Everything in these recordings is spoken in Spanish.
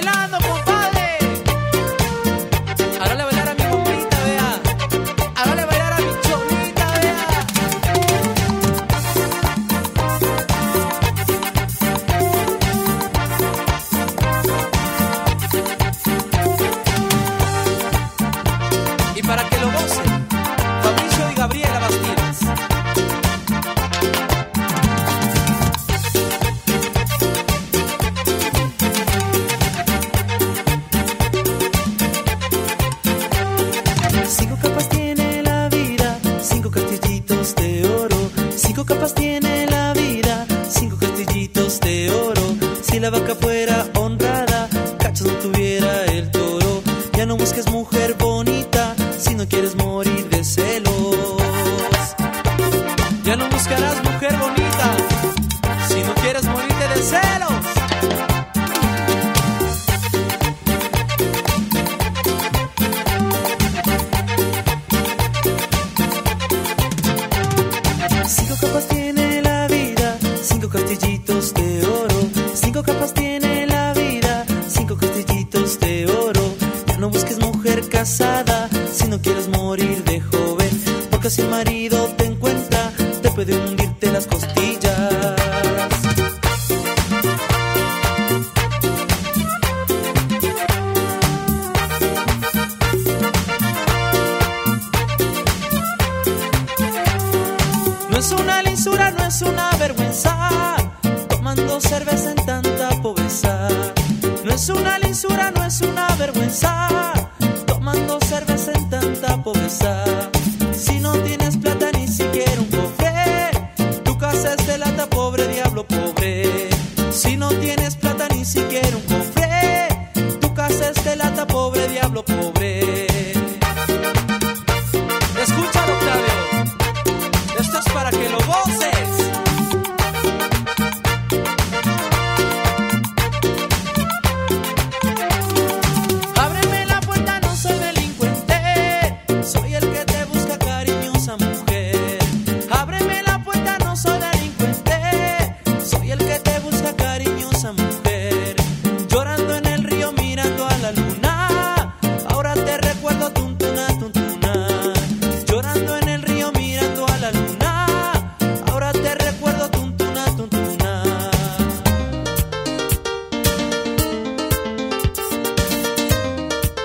bailando con Cinco capas tiene la vida, cinco castillitos de oro. Si la vaca fuera honrada, cachos no tuviera el toro. Ya no busques mujer bonita, si no quieres morir de celos. Ya no buscarás mujer bonita si no quieres morirte de celos. Casada si no quieres morir de joven. Porque si el marido te encuentra, te puede hundirte las costillas. No es una lisura, no es una vergüenza. Tomando cerveza en tanta pobreza. No es una lisura, no es una vergüenza. Si no tienes plata ni siquiera un cofre, tu casa es de lata, pobre diablo pobre. Si no tienes plata ni siquiera un cofre, tu casa es de lata,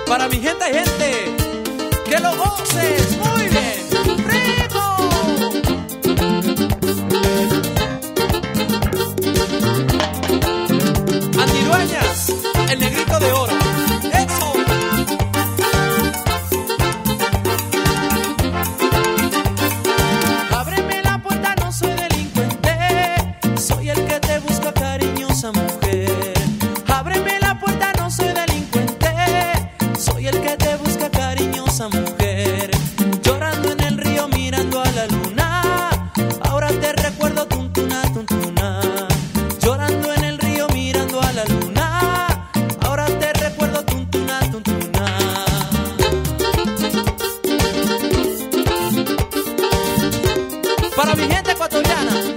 Para mi gente, gente, que lo goces muy bien. ¡Rico! Antirueñas, el negrito de oro. ¡Eso! Ábreme la puerta, no soy delincuente. Soy el que te busca cariñosamente. para mi gente ecuatoriana.